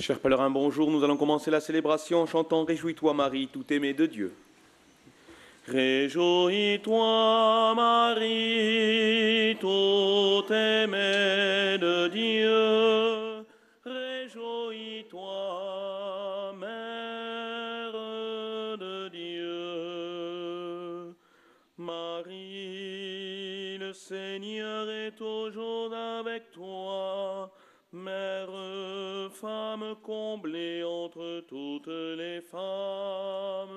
Chers pèlerins, bonjour. Nous allons commencer la célébration en chantant Réjouis-toi Marie, tout aimée de Dieu. Réjouis-toi Marie, tout aimée de Dieu. Réjouis-toi, Mère de Dieu. Marie, le Seigneur est toujours avec toi. Femme comblée entre toutes les femmes.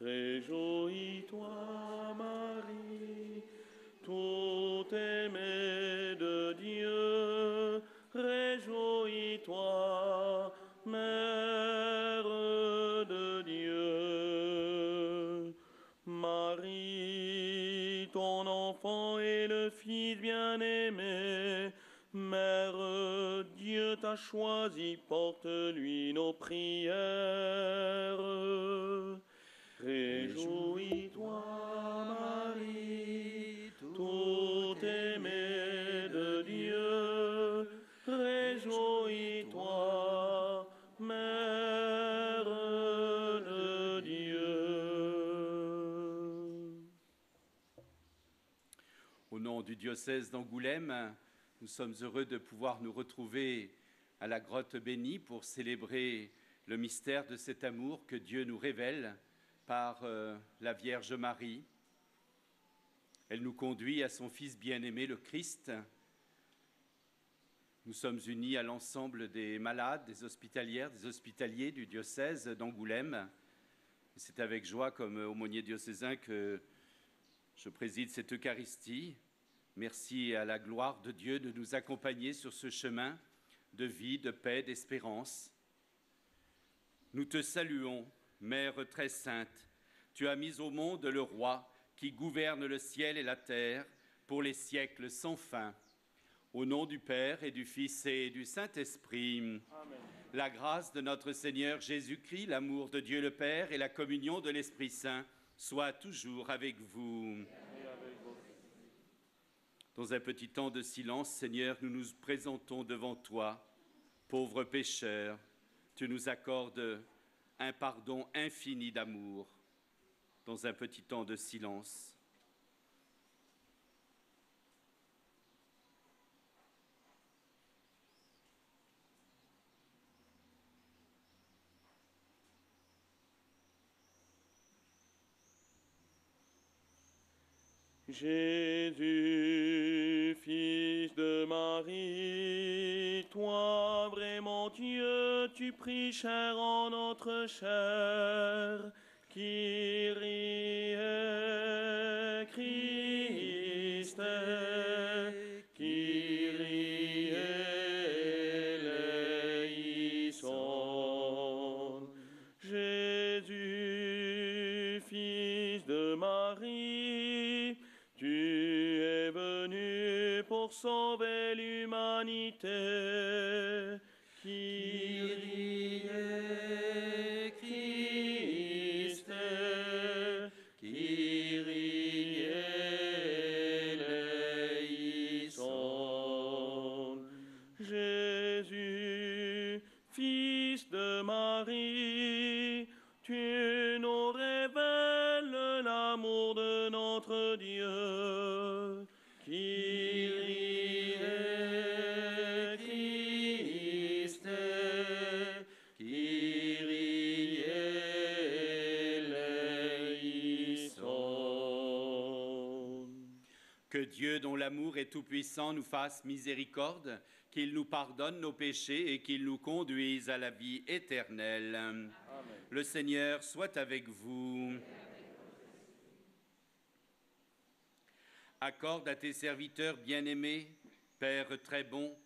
Réjouis-toi, Marie, tout aimée Dieu t'a choisi, porte-lui nos prières. Réjouis-toi, Marie, tout aimée de Dieu. Réjouis-toi, Mère de Dieu. Au nom du diocèse d'Angoulême, nous sommes heureux de pouvoir nous retrouver à la grotte bénie pour célébrer le mystère de cet amour que Dieu nous révèle par euh, la Vierge Marie. Elle nous conduit à son Fils bien-aimé, le Christ. Nous sommes unis à l'ensemble des malades, des hospitalières, des hospitaliers du diocèse d'Angoulême. C'est avec joie, comme aumônier diocésain, que je préside cette Eucharistie. Merci à la gloire de Dieu de nous accompagner sur ce chemin de vie, de paix, d'espérance. Nous te saluons, Mère très sainte. Tu as mis au monde le roi qui gouverne le ciel et la terre pour les siècles sans fin. Au nom du Père et du Fils et du Saint-Esprit, la grâce de notre Seigneur Jésus-Christ, l'amour de Dieu le Père et la communion de l'Esprit Saint soient toujours avec vous. Dans un petit temps de silence, Seigneur, nous nous présentons devant toi, pauvres pécheurs. Tu nous accordes un pardon infini d'amour dans un petit temps de silence. Jésus, tu pries cher en notre chair, Kyrie, Christ, Kyrie eleison. Jésus, fils de Marie, tu es venu pour sauver l'humanité. L'amour est tout-puissant, nous fasse miséricorde, qu'il nous pardonne nos péchés et qu'il nous conduise à la vie éternelle. Le Seigneur soit avec vous. Accorde à tes serviteurs bien-aimés, Père très bon,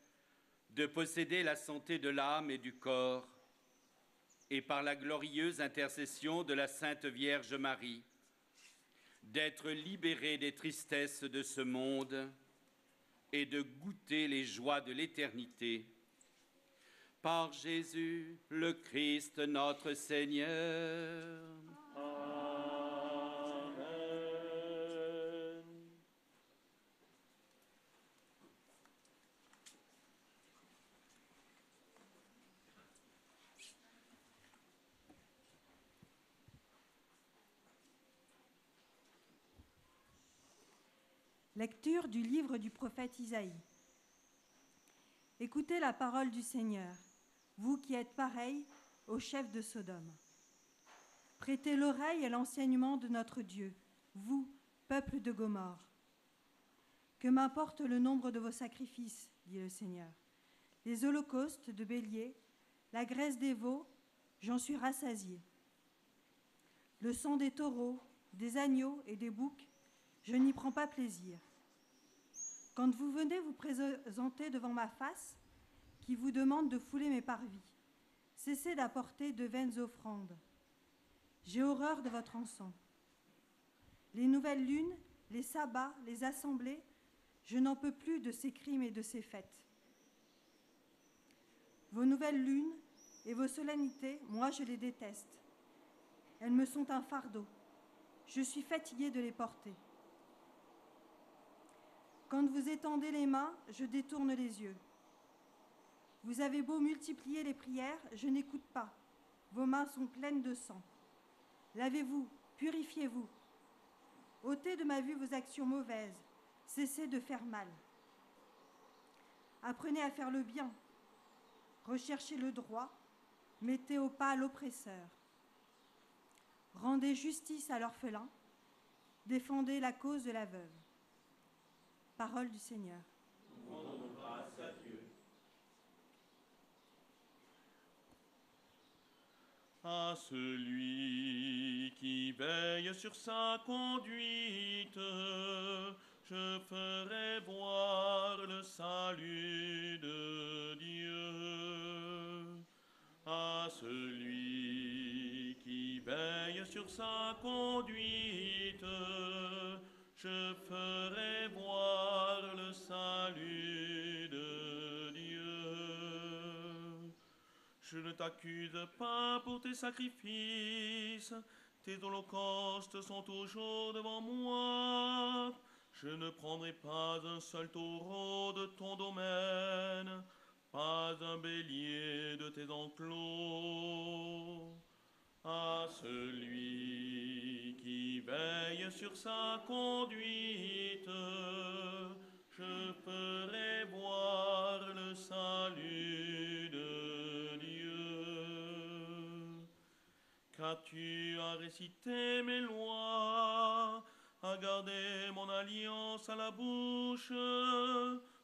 de posséder la santé de l'âme et du corps, et par la glorieuse intercession de la Sainte Vierge Marie, d'être libérés des tristesses de ce monde et de goûter les joies de l'éternité. Par Jésus, le Christ notre Seigneur. Lecture du livre du prophète Isaïe. Écoutez la parole du Seigneur, vous qui êtes pareils au chef de Sodome. Prêtez l'oreille à l'enseignement de notre Dieu, vous, peuple de Gomorre. Que m'importe le nombre de vos sacrifices, dit le Seigneur. Les holocaustes de bélier, la graisse des veaux, j'en suis rassasié. Le sang des taureaux, des agneaux et des boucs, je n'y prends pas plaisir. Quand vous venez vous présenter devant ma face, qui vous demande de fouler mes parvis, cessez d'apporter de vaines offrandes. J'ai horreur de votre encens. Les nouvelles lunes, les sabbats, les assemblées, je n'en peux plus de ces crimes et de ces fêtes. Vos nouvelles lunes et vos solennités, moi je les déteste. Elles me sont un fardeau. Je suis fatiguée de les porter. Quand vous étendez les mains, je détourne les yeux. Vous avez beau multiplier les prières, je n'écoute pas. Vos mains sont pleines de sang. Lavez-vous, purifiez-vous. ôtez de ma vue vos actions mauvaises, cessez de faire mal. Apprenez à faire le bien, recherchez le droit, mettez au pas l'oppresseur. Rendez justice à l'orphelin, défendez la cause de la veuve. Parole du Seigneur. Rendons grâce à Dieu. À celui qui veille sur sa conduite, je ferai voir le salut de Dieu. À celui qui veille sur sa conduite, je ferai voir le salut de Dieu. Je ne t'accuse pas pour tes sacrifices, tes holocaustes sont toujours devant moi. Je ne prendrai pas un seul taureau de ton domaine, pas un bélier de tes enclos. À celui qui veille sur sa conduite, je ferai voir le salut de Dieu. Qu'as-tu à réciter mes lois, à garder mon alliance à la bouche,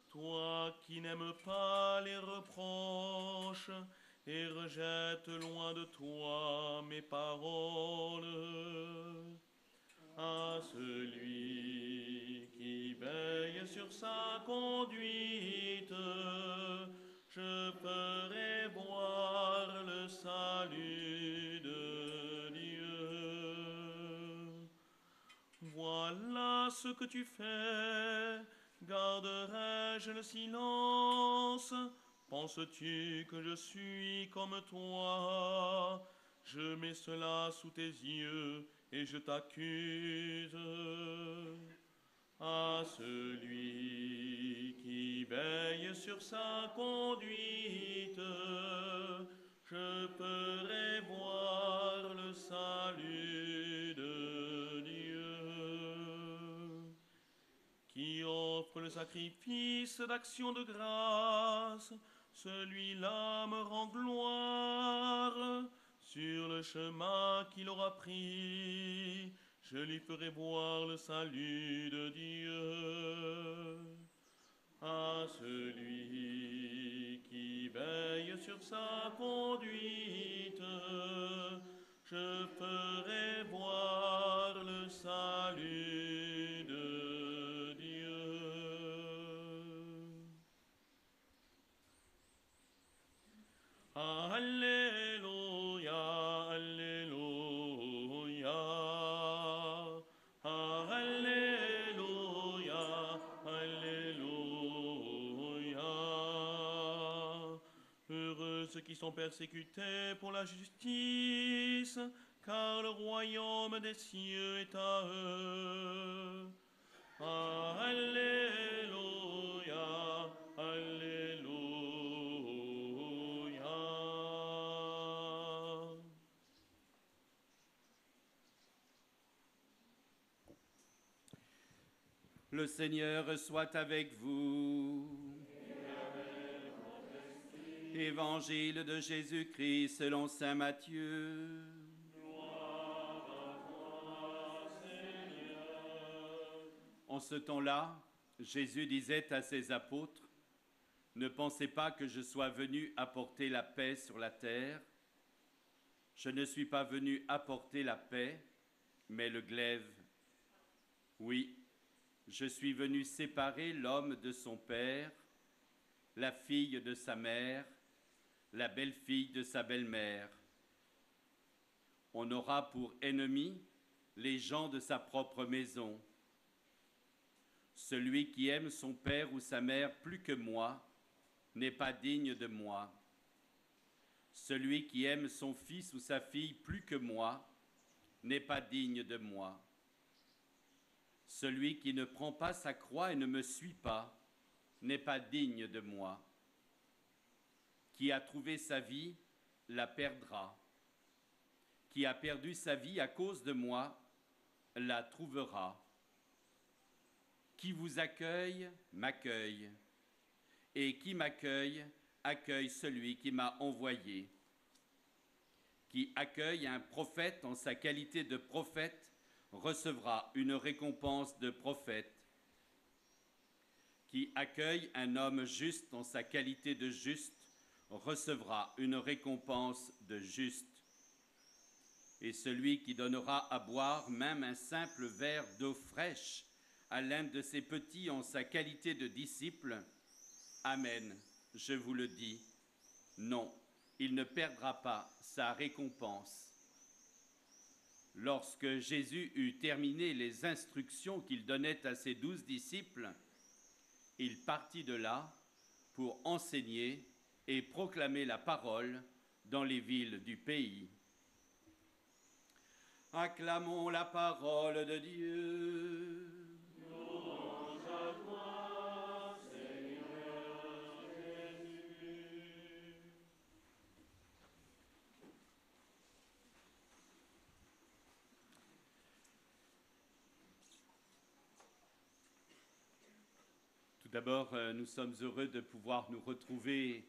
toi qui n'aimes pas les reproches et rejette loin de toi mes paroles. À celui qui veille sur sa conduite, je ferai voir le salut de Dieu. Voilà ce que tu fais, garderai-je le silence? Penses-tu que je suis comme toi? Je mets cela sous tes yeux et je t'accuse. À celui qui veille sur sa conduite, je ferai voir le salut de Dieu. Qui offre le sacrifice d'action de grâce, celui-là me rend gloire. Sur le chemin qu'il aura pris, je lui ferai voir le salut de Dieu. À celui qui veille sur sa conduite, je ferai voir le salut Alléluia, Alléluia. Alléluia, Alléluia. Heureux ceux qui sont persécutés pour la justice, car le royaume des cieux est à eux. Le Seigneur soit avec vous. Évangile de Jésus-Christ selon Saint Matthieu. En ce temps-là, Jésus disait à ses apôtres, Ne pensez pas que je sois venu apporter la paix sur la terre. Je ne suis pas venu apporter la paix, mais le glaive. Oui, je suis venu séparer l'homme de son père, la fille de sa mère, la belle-fille de sa belle-mère. On aura pour ennemis les gens de sa propre maison. Celui qui aime son père ou sa mère plus que moi n'est pas digne de moi. Celui qui aime son fils ou sa fille plus que moi n'est pas digne de moi. Celui qui ne prend pas sa croix et ne me suit pas n'est pas digne de moi. Qui a trouvé sa vie la perdra. Qui a perdu sa vie à cause de moi la trouvera. Qui vous accueille m'accueille. Et qui m'accueille accueille celui qui m'a envoyé. Qui accueille un prophète en sa qualité de prophète recevra une récompense de prophète. Qui accueille un homme juste en sa qualité de juste recevra une récompense de juste. Et celui qui donnera à boire même un simple verre d'eau fraîche à l'un de ses petits en sa qualité de disciple, Amen, je vous le dis, non, il ne perdra pas sa récompense. Lorsque Jésus eut terminé les instructions qu'il donnait à ses douze disciples, il partit de là pour enseigner et proclamer la parole dans les villes du pays. Acclamons la parole de Dieu. D'abord, euh, nous sommes heureux de pouvoir nous retrouver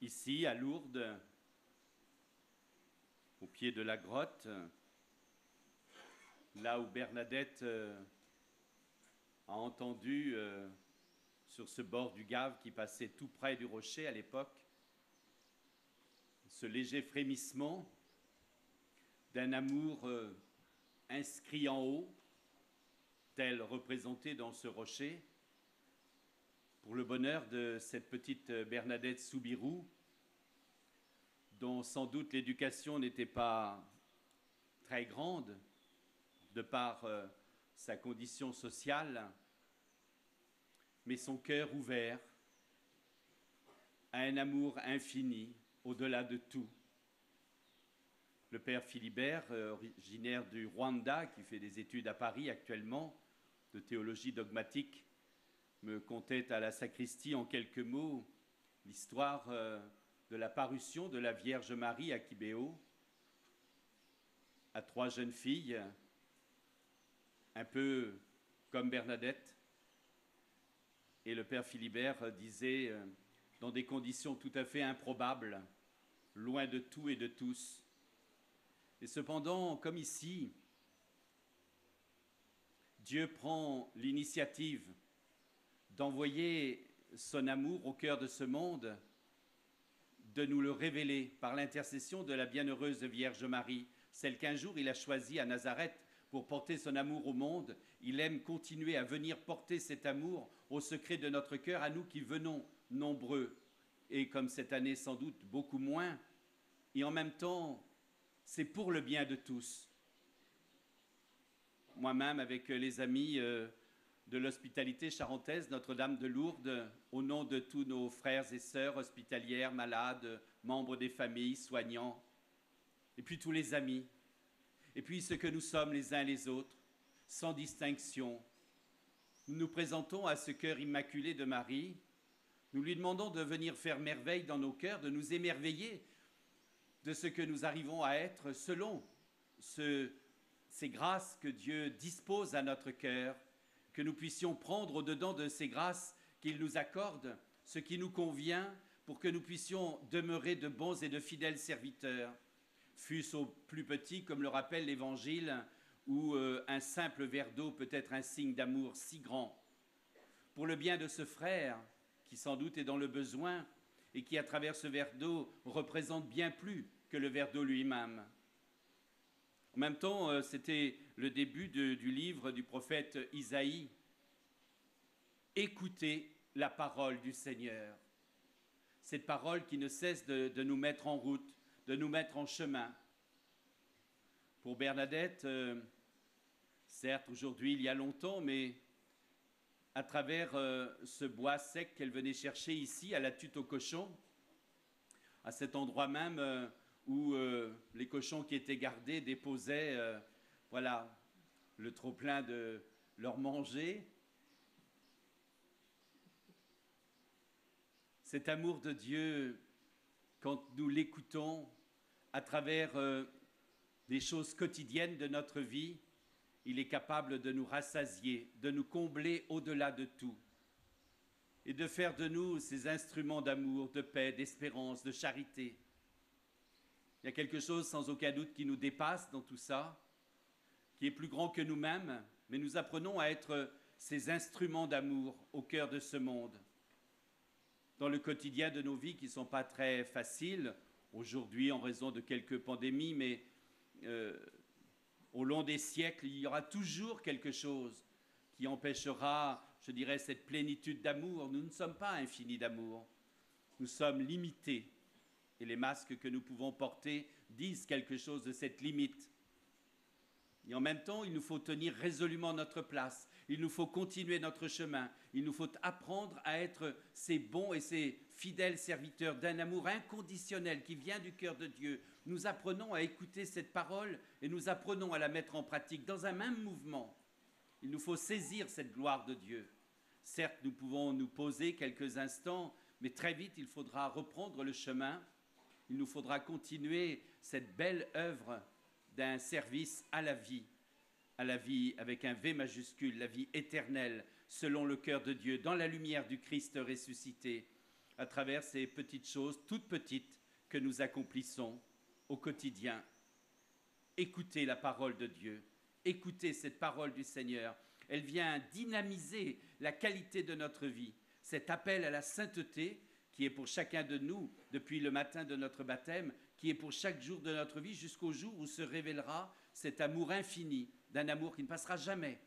ici à Lourdes, au pied de la grotte, là où Bernadette euh, a entendu euh, sur ce bord du Gave qui passait tout près du rocher à l'époque, ce léger frémissement d'un amour inscrit en haut, tel représenté dans ce rocher, pour le bonheur de cette petite Bernadette Soubirou, dont sans doute l'éducation n'était pas très grande de par euh, sa condition sociale, mais son cœur ouvert à un amour infini au-delà de tout. Le père Philibert, euh, originaire du Rwanda, qui fait des études à Paris actuellement de théologie dogmatique, me contait à la sacristie en quelques mots l'histoire euh, de la parution de la Vierge Marie à Kibéo à trois jeunes filles, un peu comme Bernadette. Et le père Philibert disait, euh, dans des conditions tout à fait improbables, loin de tout et de tous. Et cependant, comme ici, Dieu prend l'initiative d'envoyer son amour au cœur de ce monde, de nous le révéler par l'intercession de la bienheureuse Vierge Marie, celle qu'un jour il a choisie à Nazareth pour porter son amour au monde. Il aime continuer à venir porter cet amour au secret de notre cœur, à nous qui venons nombreux, et comme cette année sans doute beaucoup moins, et en même temps, c'est pour le bien de tous. Moi-même, avec les amis, euh, de l'hospitalité charentaise Notre-Dame de Lourdes, au nom de tous nos frères et sœurs hospitalières, malades, membres des familles, soignants, et puis tous les amis, et puis ce que nous sommes les uns les autres, sans distinction. Nous nous présentons à ce cœur immaculé de Marie, nous lui demandons de venir faire merveille dans nos cœurs, de nous émerveiller de ce que nous arrivons à être selon ce, ces grâces que Dieu dispose à notre cœur que nous puissions prendre au-dedans de ces grâces qu'il nous accorde ce qui nous convient pour que nous puissions demeurer de bons et de fidèles serviteurs, fût-ce au plus petit, comme le rappelle l'Évangile, où euh, un simple verre d'eau peut être un signe d'amour si grand. Pour le bien de ce frère, qui sans doute est dans le besoin, et qui, à travers ce verre d'eau, représente bien plus que le verre d'eau lui-même. En même temps, euh, c'était le début du livre du prophète Isaïe. Écoutez la parole du Seigneur. Cette parole qui ne cesse de, nous mettre en route, de nous mettre en chemin. Pour Bernadette, euh, certes, aujourd'hui, il y a longtemps, mais à travers euh, ce bois sec qu'elle venait chercher ici, à la tutte aux cochons, à cet endroit même euh, où les cochons qui étaient gardés déposaient, voilà, le trop-plein de leur manger. Cet amour de Dieu, quand nous l'écoutons à travers euh, des choses quotidiennes de notre vie, il est capable de nous rassasier, de nous combler au-delà de tout et de faire de nous ces instruments d'amour, de paix, d'espérance, de charité. Il y a quelque chose sans aucun doute qui nous dépasse dans tout ça, qui est plus grand que nous-mêmes, mais nous apprenons à être ces instruments d'amour au cœur de ce monde. Dans le quotidien de nos vies qui ne sont pas très faciles, aujourd'hui en raison de quelques pandémies, mais euh, au long des siècles, il y aura toujours quelque chose qui empêchera, je dirais, cette plénitude d'amour. Nous ne sommes pas infinis d'amour. Nous sommes limités. Et les masques que nous pouvons porter disent quelque chose de cette limite. Et en même temps, il nous faut tenir résolument notre place. Il nous faut continuer notre chemin. Il nous faut apprendre à être ces bons et ces fidèles serviteurs d'un amour inconditionnel qui vient du cœur de Dieu. Nous apprenons à écouter cette parole et nous apprenons à la mettre en pratique dans un même mouvement. Il nous faut saisir cette gloire de Dieu. Certes, nous pouvons nous poser quelques instants, mais très vite, il faudra reprendre le chemin. Il nous faudra continuer cette belle œuvre d'un service à la vie, à la vie avec un V majuscule, la vie éternelle, selon le cœur de Dieu, dans la lumière du Christ ressuscité, à travers ces petites choses, toutes petites, que nous accomplissons au quotidien. Écoutez la parole de Dieu, écoutez cette parole du Seigneur. Elle vient dynamiser la qualité de notre vie. Cet appel à la sainteté qui est pour chacun de nous depuis le matin de notre baptême, qui est pour chaque jour de notre vie jusqu'au jour où se révélera cet amour infini, d'un amour qui ne passera jamais.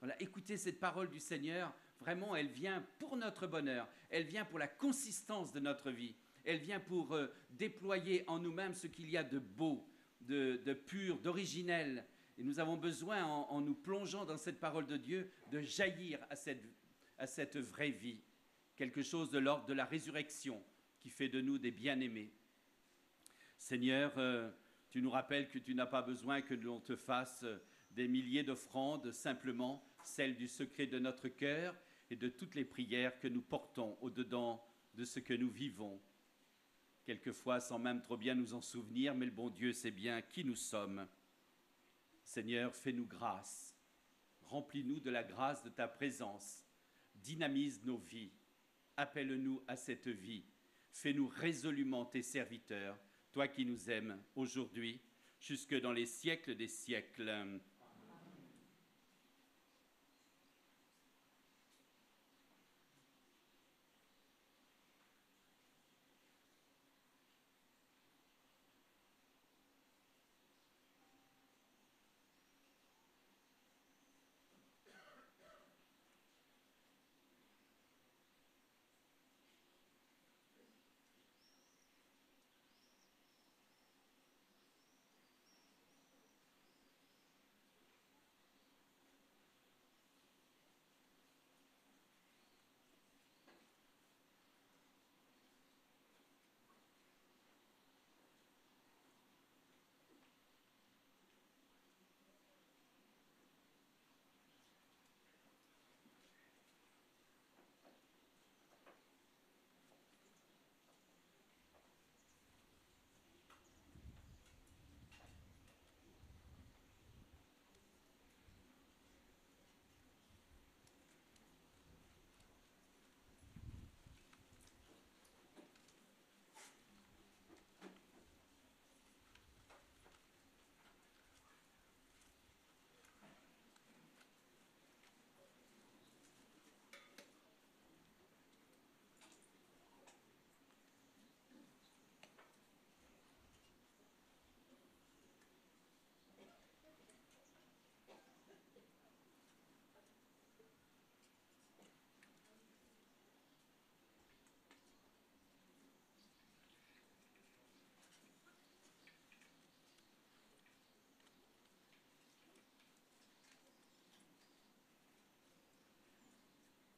Voilà, écoutez cette parole du Seigneur, vraiment, elle vient pour notre bonheur, elle vient pour la consistance de notre vie, elle vient pour euh, déployer en nous-mêmes ce qu'il y a de beau, de, pur, d'originel. Et nous avons besoin, en, en nous plongeant dans cette parole de Dieu, de jaillir à cette, à cette vraie vie, quelque chose de l'ordre de la résurrection qui fait de nous des bien-aimés. Seigneur, euh, tu nous rappelles que tu n'as pas besoin que l'on te fasse euh, des milliers d'offrandes, simplement celles du secret de notre cœur et de toutes les prières que nous portons au-dedans de ce que nous vivons. Quelquefois sans même trop bien nous en souvenir, mais le bon Dieu sait bien qui nous sommes. Seigneur, fais-nous grâce, remplis-nous de la grâce de ta présence, dynamise nos vies, appelle-nous à cette vie, fais-nous résolument tes serviteurs, toi qui nous aimes aujourd'hui, jusque dans les siècles des siècles.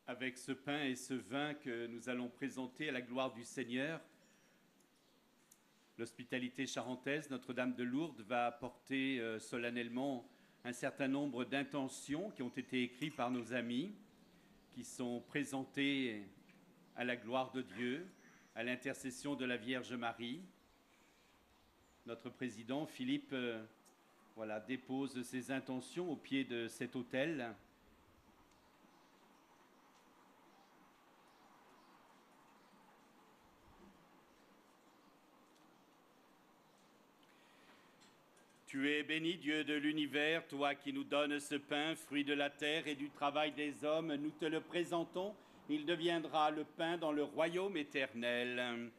Avec ce pain et ce vin que nous allons présenter à la gloire du Seigneur. L'hospitalité charentaise Notre-Dame de Lourdes va porter euh, solennellement un certain nombre d'intentions qui ont été écrites par nos amis, qui sont présentées à la gloire de Dieu, à l'intercession de la Vierge Marie. Notre président Philippe euh, voilà, dépose ses intentions au pied de cet autel. Tu es béni Dieu de l'univers, toi qui nous donnes ce pain, fruit de la terre et du travail des hommes, nous te le présentons, il deviendra le pain dans le royaume éternel.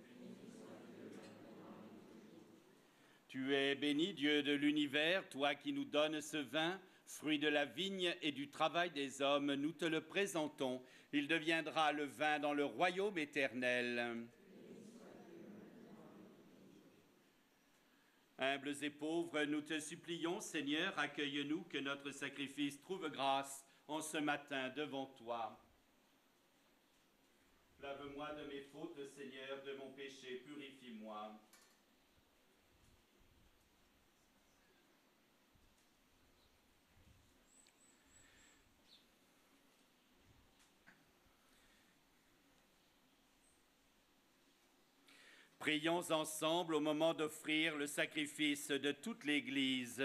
Tu es béni Dieu de l'univers, toi qui nous donnes ce vin, fruit de la vigne et du travail des hommes, nous te le présentons, il deviendra le vin dans le royaume éternel. Humbles et pauvres, nous te supplions, Seigneur, accueille-nous, que notre sacrifice trouve grâce en ce matin devant toi. Lave-moi de mes fautes, Seigneur, de mon péché, purifie-moi. Prions ensemble au moment d'offrir le sacrifice de toute l'Église.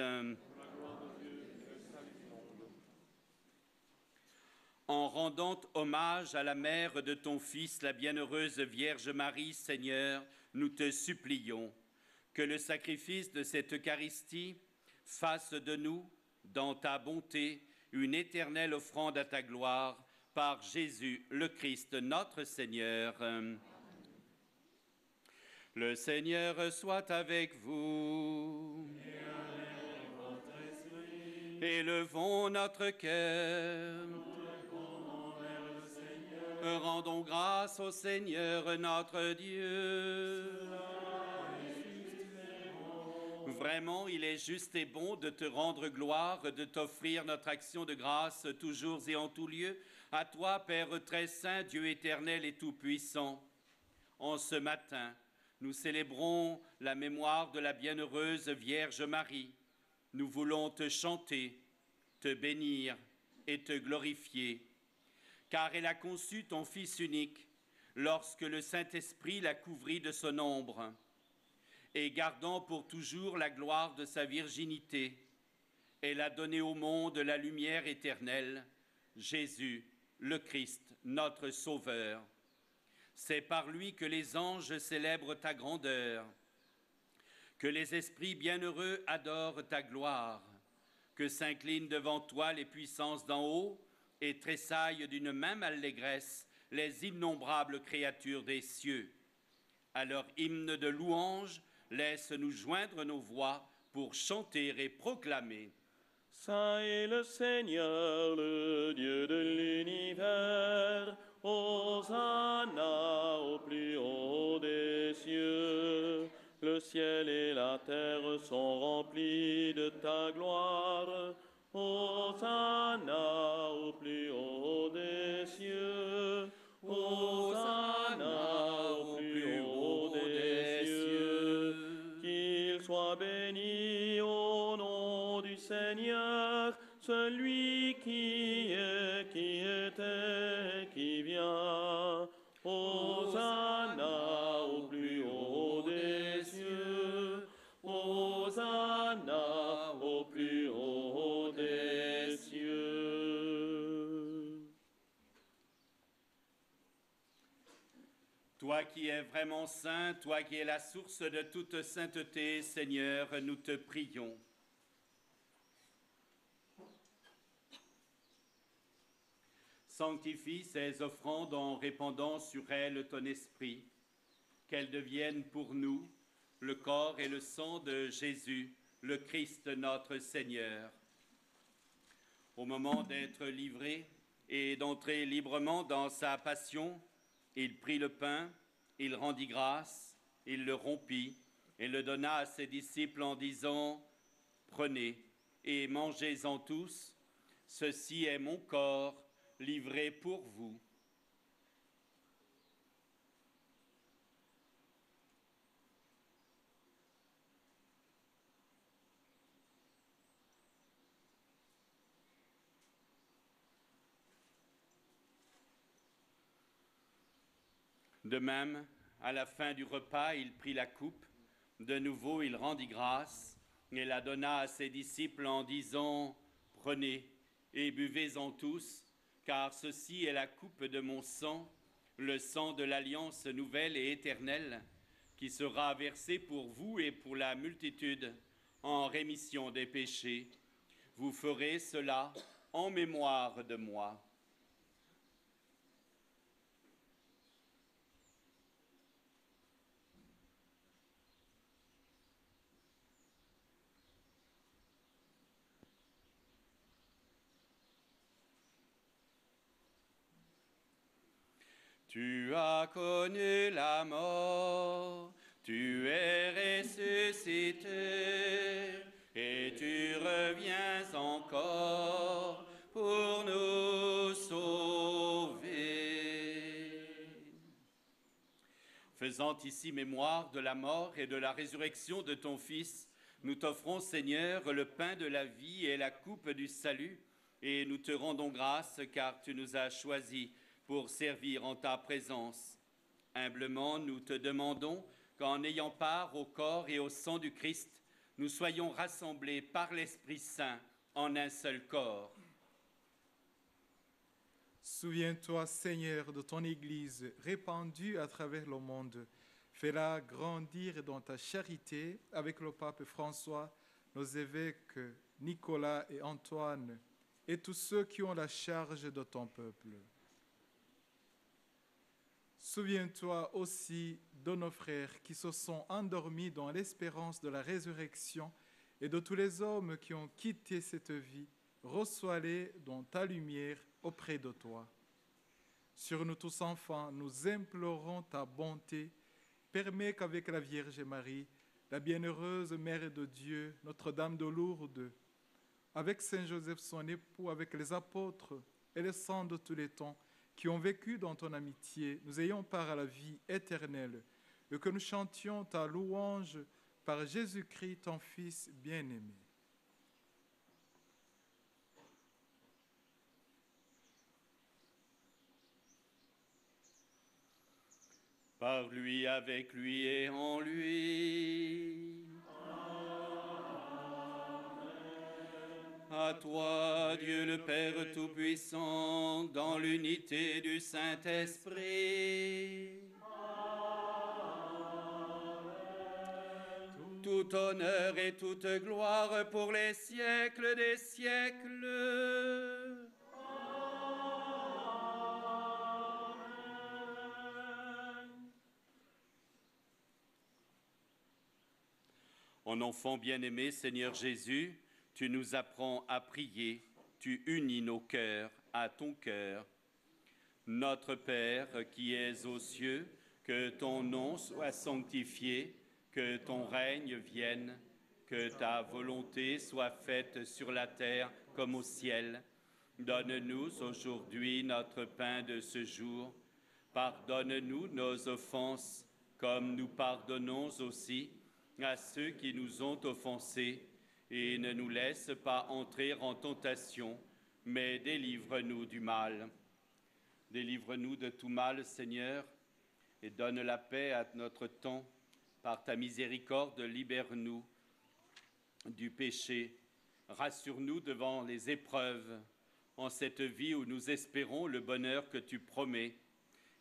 En rendant hommage à la mère de ton Fils, la bienheureuse Vierge Marie, Seigneur, nous te supplions que le sacrifice de cette Eucharistie fasse de nous, dans ta bonté, une éternelle offrande à ta gloire, par Jésus le Christ, notre Seigneur. Le Seigneur soit avec vous. Élevons notre cœur. Rendons grâce au Seigneur notre Dieu. Vraiment, il est juste et bon de te rendre gloire, de t'offrir notre action de grâce toujours et en tout lieu. À toi, Père très saint, Dieu éternel et tout-puissant, en ce matin, nous célébrons la mémoire de la bienheureuse Vierge Marie. Nous voulons te chanter, te bénir et te glorifier, car elle a conçu ton Fils unique lorsque le Saint-Esprit la couvrit de son ombre, et gardant pour toujours la gloire de sa virginité, elle a donné au monde la lumière éternelle, Jésus, le Christ, notre Sauveur. C'est par lui que les anges célèbrent ta grandeur, que les esprits bienheureux adorent ta gloire, que s'inclinent devant toi les puissances d'en haut et tressaillent d'une même allégresse les innombrables créatures des cieux. À leur hymne de louange, laisse-nous joindre nos voix pour chanter et proclamer. Saint est le Seigneur, le Dieu de l'univers. Hosanna au plus haut des cieux. Le ciel et la terre sont remplis de ta gloire. Hosanna au plus haut des cieux. Hosanna au plus haut des cieux. Qu'il soit béni au nom du Seigneur, celui vraiment saint, toi qui es la source de toute sainteté, Seigneur, nous te prions. Sanctifie ces offrandes en répandant sur elles ton esprit, qu'elles deviennent pour nous le corps et le sang de Jésus, le Christ notre Seigneur. Au moment d'être livré et d'entrer librement dans sa passion, il prit le pain, il rendit grâce, il le rompit et le donna à ses disciples en disant, Prenez et mangez-en tous, ceci est mon corps livré pour vous. De même, à la fin du repas, il prit la coupe. De nouveau, il rendit grâce et la donna à ses disciples en disant, Prenez et buvez-en tous, car ceci est la coupe de mon sang, le sang de l'alliance nouvelle et éternelle, qui sera versé pour vous et pour la multitude en rémission des péchés. Vous ferez cela en mémoire de moi. Tu as connu la mort, tu es ressuscité, et tu reviens encore pour nous sauver. Faisant ici mémoire de la mort et de la résurrection de ton Fils, nous t'offrons, Seigneur, le pain de la vie et la coupe du salut, et nous te rendons grâce car tu nous as choisis pour servir en ta présence. Humblement, nous te demandons qu'en ayant part au corps et au sang du Christ, nous soyons rassemblés par l'Esprit Saint en un seul corps. Souviens-toi, Seigneur, de ton Église répandue à travers le monde. Fais-la grandir dans ta charité avec le pape François, nos évêques Nicolas et Antoine, et tous ceux qui ont la charge de ton peuple. Souviens-toi aussi de nos frères qui se sont endormis dans l'espérance de la résurrection et de tous les hommes qui ont quitté cette vie. Reçois-les dans ta lumière auprès de toi. Sur nous tous enfants, nous implorons ta bonté. Permets qu'avec la Vierge Marie, la bienheureuse Mère de Dieu, Notre-Dame de Lourdes, avec Saint Joseph son époux, avec les apôtres et les saints de tous les temps, qui ont vécu dans ton amitié, nous ayons part à la vie éternelle, et que nous chantions ta louange par Jésus-Christ, ton Fils bien-aimé. Par lui, avec lui et en lui. À toi, Dieu le Père Tout-Puissant, dans l'unité du Saint-Esprit. Tout honneur et toute gloire pour les siècles des siècles. En enfant bien-aimé, Seigneur Jésus, tu nous apprends à prier, tu unis nos cœurs à ton cœur. Notre Père qui es aux cieux, que ton nom soit sanctifié, que ton règne vienne, que ta volonté soit faite sur la terre comme au ciel. Donne-nous aujourd'hui notre pain de ce jour. Pardonne-nous nos offenses, comme nous pardonnons aussi à ceux qui nous ont offensés et ne nous laisse pas entrer en tentation, mais délivre-nous du mal. Délivre-nous de tout mal, Seigneur, et donne la paix à notre temps. Par ta miséricorde, libère-nous du péché. Rassure-nous devant les épreuves, en cette vie où nous espérons le bonheur que tu promets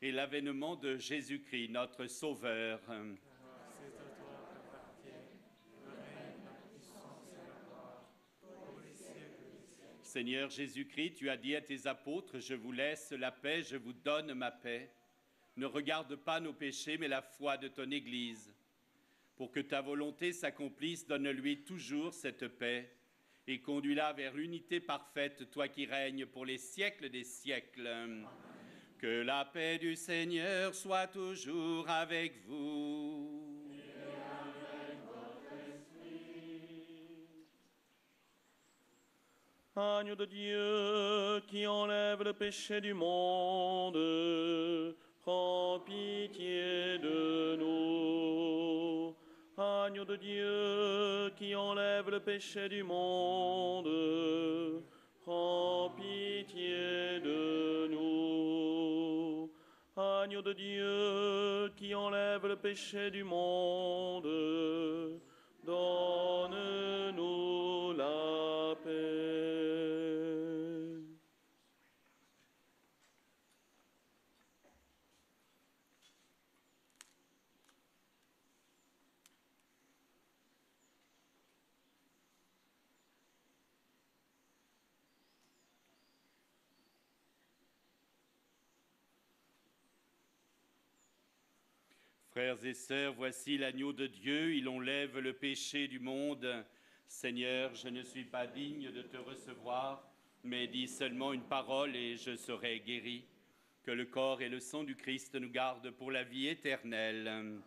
et l'avènement de Jésus-Christ, notre Sauveur. Seigneur Jésus-Christ, tu as dit à tes apôtres, je vous laisse la paix, je vous donne ma paix. Ne regarde pas nos péchés, mais la foi de ton Église. Pour que ta volonté s'accomplisse, donne-lui toujours cette paix et conduis-la vers l'unité parfaite, toi qui règnes pour les siècles des siècles. Que la paix du Seigneur soit toujours avec vous. Agneau de Dieu qui enlève le péché du monde, prends pitié de nous. Agneau de Dieu qui enlève le péché du monde, prends pitié de nous. Agneau de Dieu qui enlève le péché du monde, donne-nous la paix. Frères et sœurs, voici l'agneau de Dieu, il enlève le péché du monde. Seigneur, je ne suis pas digne de te recevoir, mais dis seulement une parole et je serai guéri. Que le corps et le sang du Christ nous gardent pour la vie éternelle.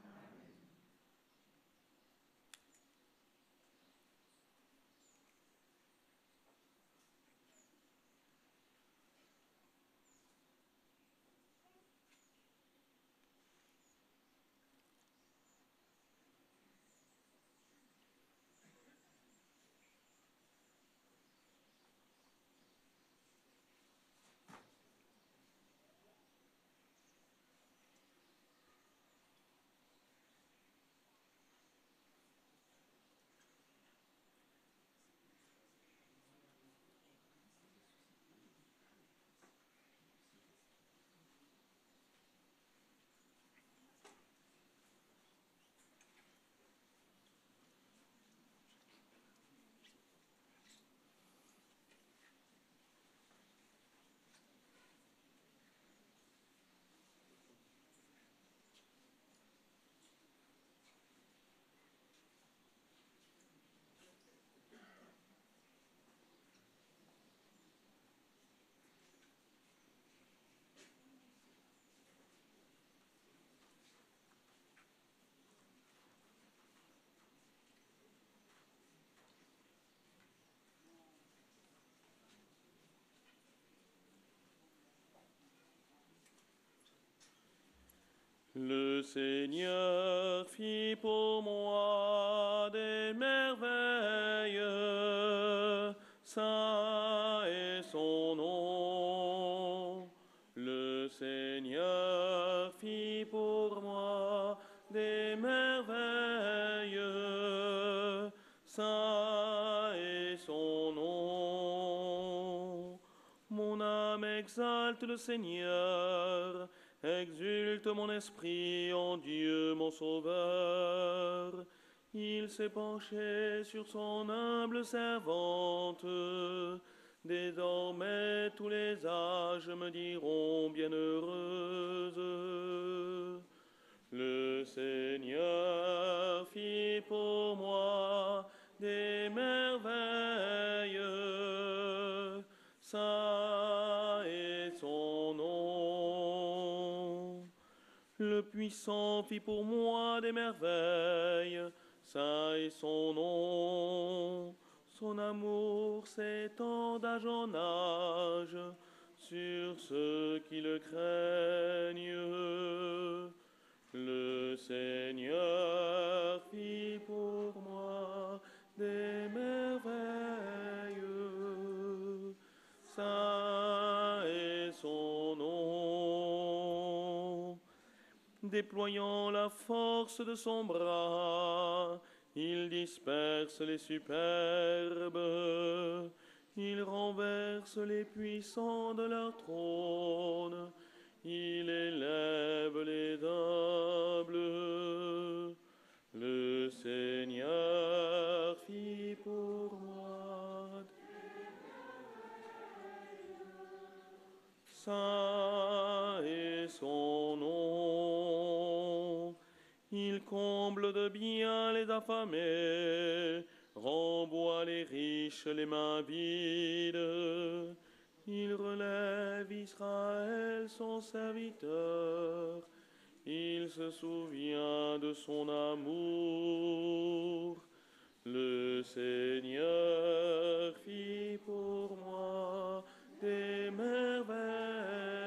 Le Seigneur fit pour moi des merveilles, ça est son nom. Le Seigneur fit pour moi des merveilles, ça est son nom. Mon âme exalte le Seigneur, exulte mon esprit en Dieu mon Sauveur. Il s'est penché sur son humble servante. Désormais tous les âges me diront bienheureuse. Le Seigneur fit pour moi des merveilles. Puissant fit pour moi des merveilles. Ça est son nom. Son amour s'étend d'âge en âge sur ceux qui le craignent. Le Seigneur fit pour moi des merveilles. Ça Déployant la force de son bras, il disperse les superbes. Il renverse les puissants de leur trône. Il élève les humbles. Le Seigneur fit pour moi. Ça est son comble de bien les affamés, renvoie les riches les mains vides. Il relève Israël son serviteur. Il se souvient de son amour. Le Seigneur fit pour moi des merveilles.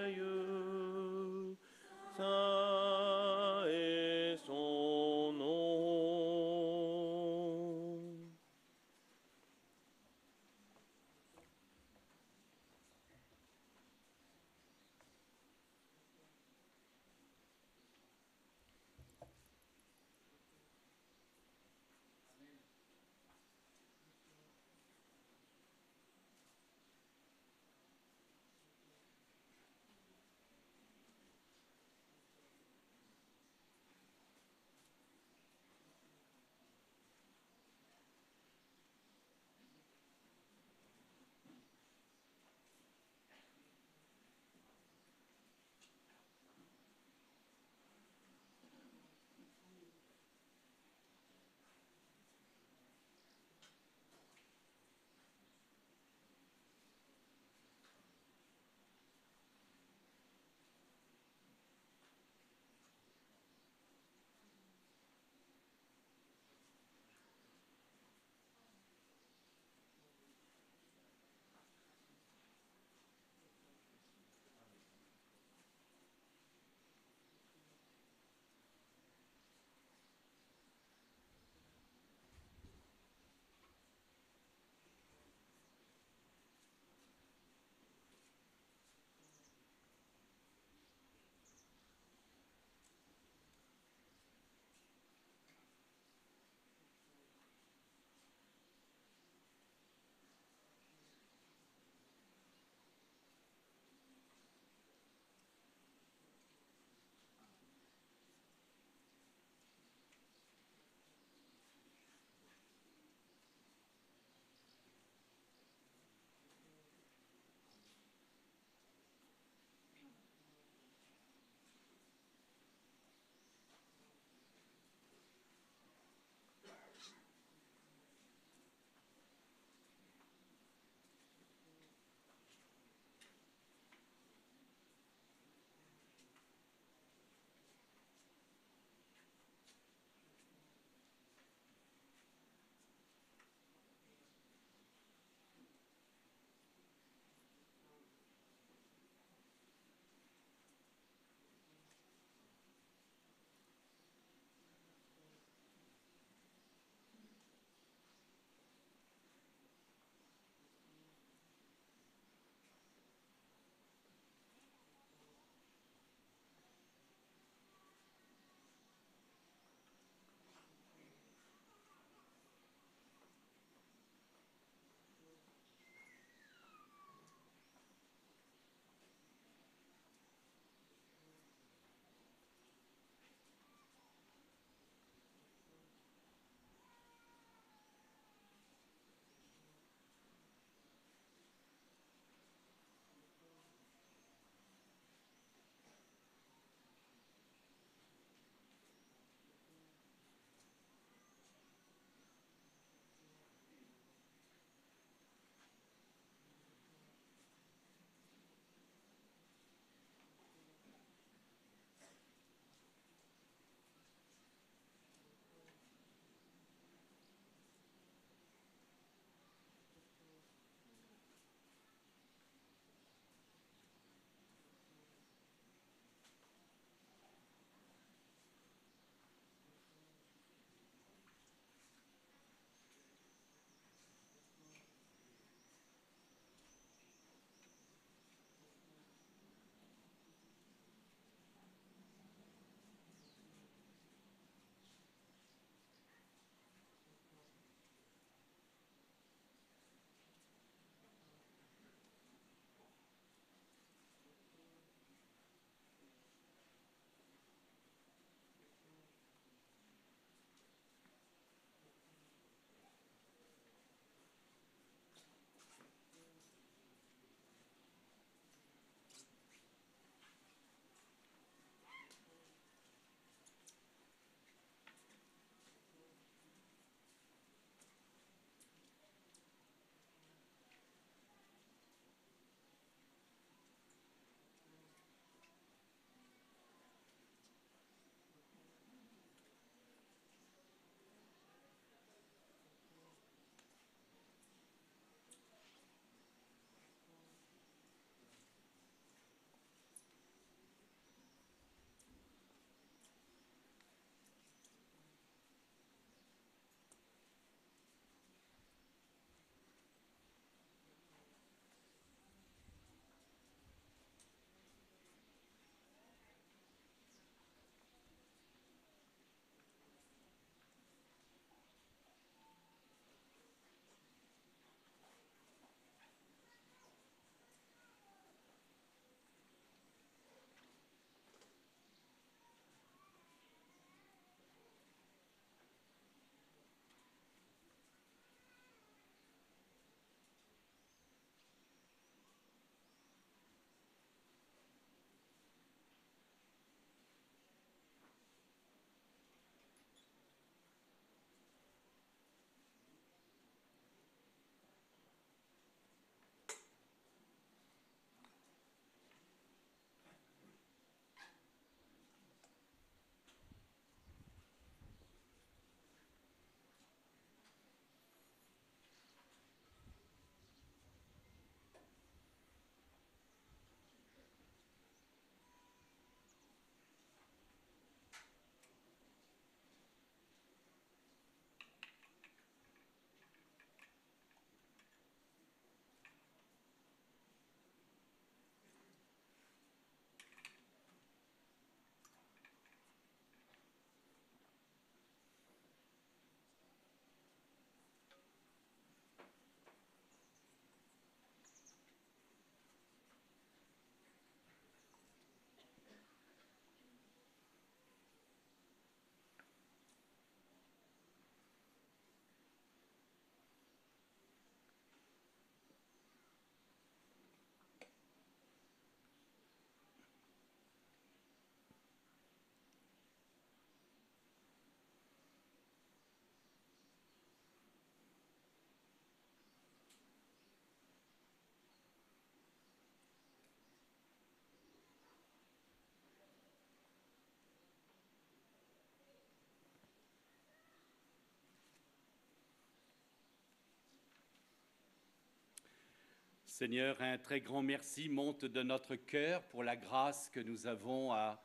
Seigneur, un très grand merci monte de notre cœur pour la grâce que nous avons à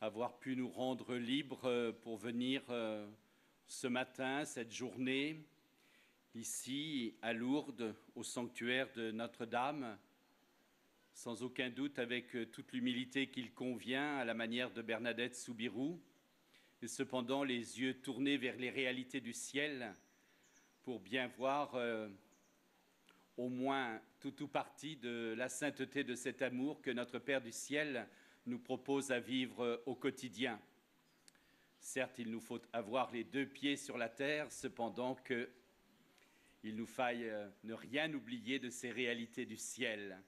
avoir pu nous rendre libres pour venir euh, ce matin, cette journée, ici à Lourdes, au sanctuaire de Notre-Dame, sans aucun doute avec euh, toute l'humilité qu'il convient à la manière de Bernadette Soubirou, et cependant les yeux tournés vers les réalités du ciel pour bien voir euh, au moins tout ou partie de la sainteté de cet amour que notre Père du ciel nous propose à vivre au quotidien. Certes, il nous faut avoir les deux pieds sur la terre, cependant que il nous faille euh, ne rien oublier de ces réalités du ciel.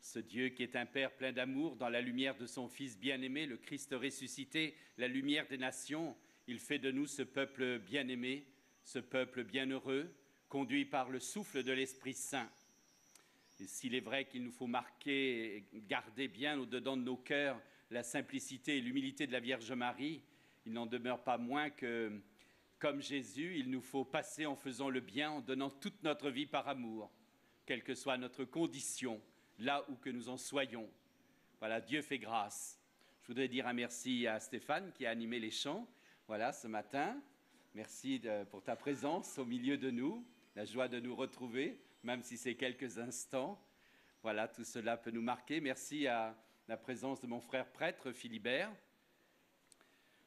Ce Dieu qui est un Père plein d'amour, dans la lumière de son Fils bien-aimé, le Christ ressuscité, la lumière des nations, il fait de nous ce peuple bien-aimé, ce peuple bienheureux, conduit par le souffle de l'Esprit Saint. Et s'il est vrai qu'il nous faut marquer et garder bien au-dedans de nos cœurs la simplicité et l'humilité de la Vierge Marie, il n'en demeure pas moins que, comme Jésus, il nous faut passer en faisant le bien, en donnant toute notre vie par amour, quelle que soit notre condition, là où que nous en soyons. Voilà, Dieu fait grâce. Je voudrais dire un merci à Stéphane qui a animé les chants, voilà, ce matin. Merci de, pour ta présence au milieu de nous, la joie de nous retrouver, même si c'est quelques instants. Voilà, tout cela peut nous marquer. Merci à la présence de mon frère prêtre Philibert,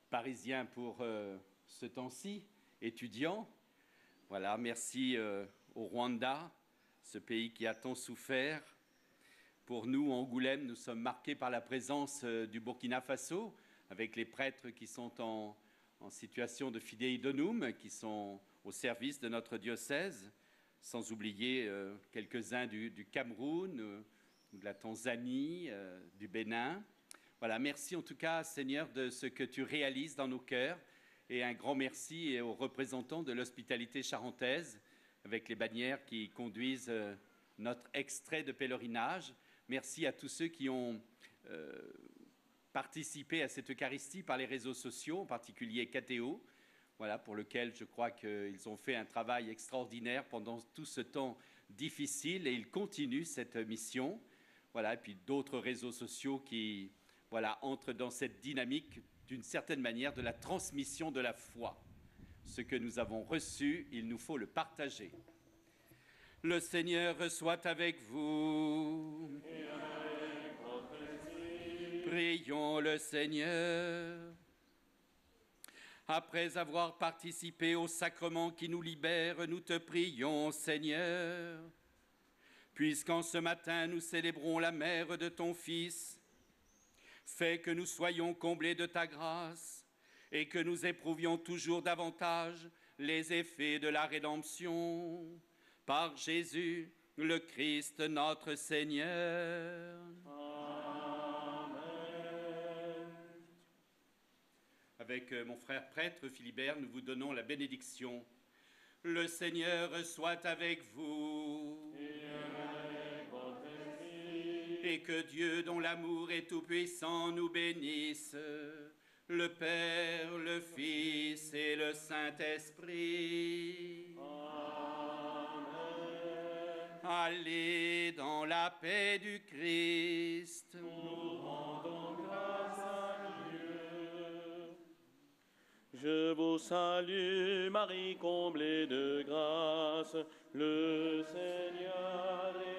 parisien pour euh, ce temps-ci, étudiant. Voilà, merci euh, au Rwanda, ce pays qui a tant souffert. Pour nous, Angoulême, nous sommes marqués par la présence euh, du Burkina Faso, avec les prêtres qui sont en, situation de fidei donum, qui sont au service de notre diocèse, sans oublier euh, quelques-uns du, Cameroun, euh, de la Tanzanie, euh, du Bénin. Voilà, merci en tout cas, Seigneur, de ce que tu réalises dans nos cœurs. Et un grand merci aux représentants de l'hospitalité charentaise, avec les bannières qui conduisent notre extrait de pèlerinage. Merci à tous ceux qui ont participé à cette Eucharistie par les réseaux sociaux, en particulier KTO, voilà, pour lequel je crois qu'ils ont fait un travail extraordinaire pendant tout ce temps difficile et ils continuent cette mission. Voilà, et puis d'autres réseaux sociaux qui voilà, entrent dans cette dynamique d'une certaine manière de la transmission de la foi. Ce que nous avons reçu, il nous faut le partager. Le Seigneur soit avec vous. Prions le Seigneur. Après avoir participé au sacrement qui nous libère, nous te prions, Seigneur. Puisqu'en ce matin nous célébrons la mère de ton Fils, fais que nous soyons comblés de ta grâce et que nous éprouvions toujours davantage les effets de la rédemption. Par Jésus, le Christ notre Seigneur. Avec euh, mon frère prêtre Philibert, nous vous donnons la bénédiction. Le Seigneur soit avec vous. Et que Dieu, dont l'amour est tout-puissant, nous bénisse, le Père, le Fils et le Saint-Esprit. Allez dans la paix du Christ. Je vous salue, Marie comblée de grâce. Le Seigneur est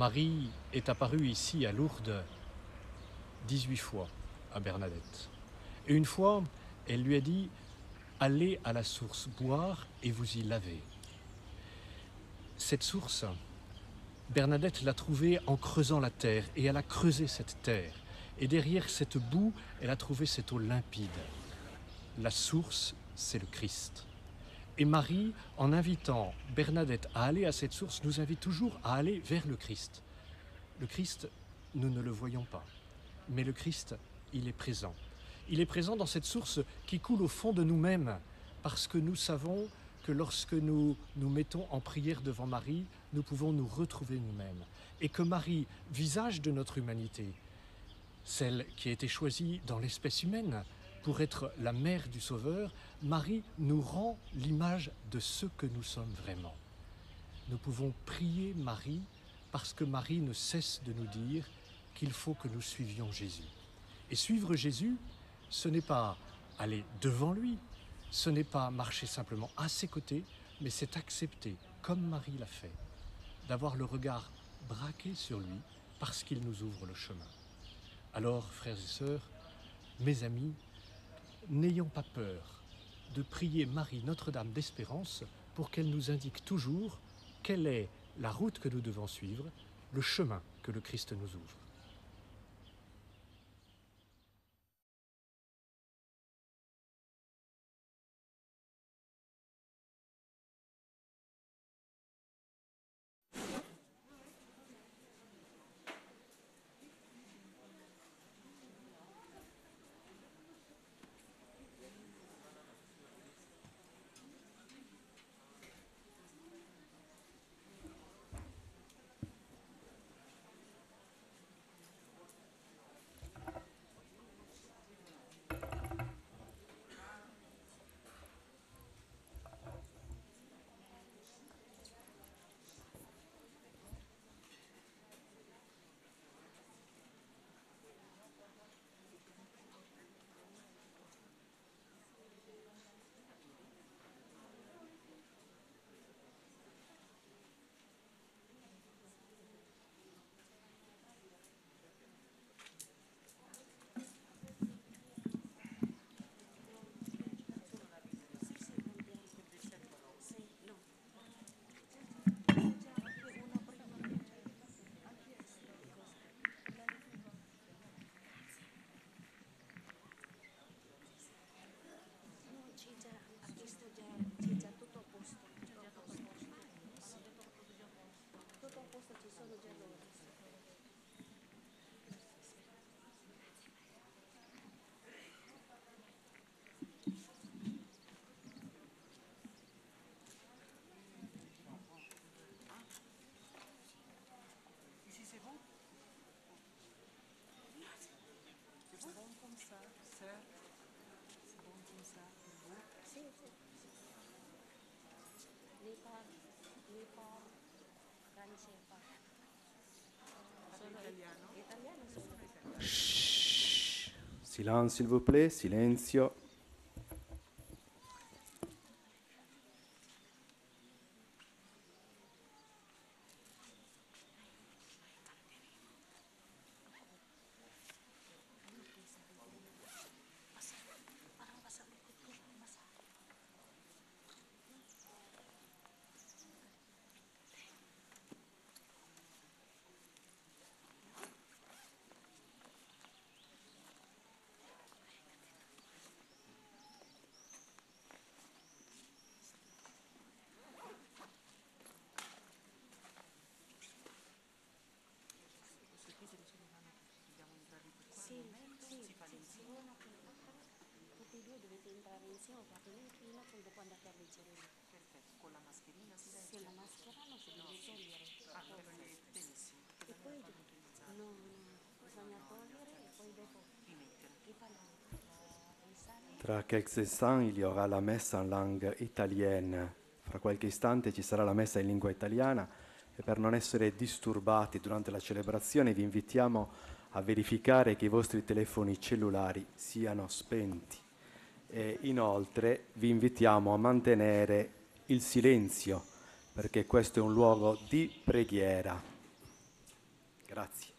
Marie est apparue ici à Lourdes 18 fois à Bernadette. Et une fois, elle lui a dit Allez à la source boire et vous y lavez. Cette source, Bernadette l'a trouvée en creusant la terre et elle a creusé cette terre. Et derrière cette boue, elle a trouvé cette eau limpide. La source, c'est le Christ. Et Marie, en invitant Bernadette à aller à cette source, nous invite toujours à aller vers le Christ. Le Christ, nous ne le voyons pas, mais le Christ, il est présent. Il est présent dans cette source qui coule au fond de nous-mêmes, parce que nous savons que lorsque nous nous mettons en prière devant Marie, nous pouvons nous retrouver nous-mêmes. Et que Marie, visage de notre humanité, celle qui a été choisie dans l'espèce humaine pour être la mère du Sauveur, Marie nous rend l'image de ce que nous sommes vraiment. Nous pouvons prier Marie parce que Marie ne cesse de nous dire qu'il faut que nous suivions Jésus. Et suivre Jésus, ce n'est pas aller devant lui, ce n'est pas marcher simplement à ses côtés, mais c'est accepter, comme Marie l'a fait, d'avoir le regard braqué sur lui parce qu'il nous ouvre le chemin. Alors, frères et sœurs, mes amis, n'ayons pas peur de prier Marie Notre-Dame d'Espérance pour qu'elle nous indique toujours quelle est la route que nous devons suivre, le chemin que le Christ nous ouvre. uniform, uniform, Silenzio, s'il vous plaît, silenzio. Entrare insieme, fate uno prima, poi dopo andate a leggere. Perfetto, con la mascherina si legge? Se la maschera non si deve togliere. Ah, perfetto, benissimo. E poi no, no, bisogna togliere e poi dopo Rimettere. Risale. Tra quelques instants, il y aura la messa en langue italienne. Fra qualche istante ci sarà la messa in lingua italiana e per non essere disturbati durante la celebrazione vi invitiamo a verificare che i vostri telefoni cellulari siano spenti. E inoltre vi invitiamo a mantenere il silenzio perché questo è un luogo di preghiera. Grazie.